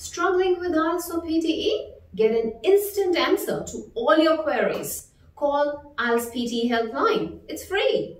Struggling with IELTS or PTE? Get an instant answer to all your queries. Call IELTS PTE helpline. It's free.